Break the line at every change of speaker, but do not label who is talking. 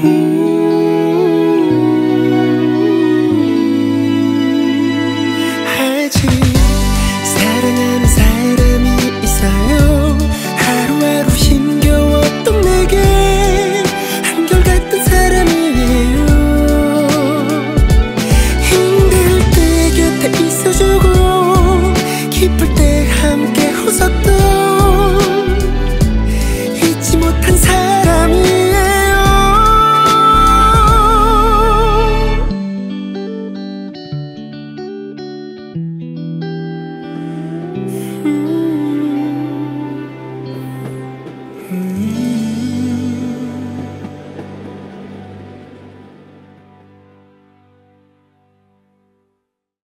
Mm-hmm.